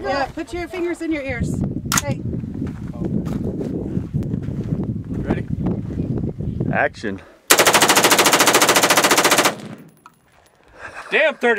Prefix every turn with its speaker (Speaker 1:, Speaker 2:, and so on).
Speaker 1: finger.
Speaker 2: Yeah, put your fingers in your ears. Hey.
Speaker 3: Ready? Action. Damn 30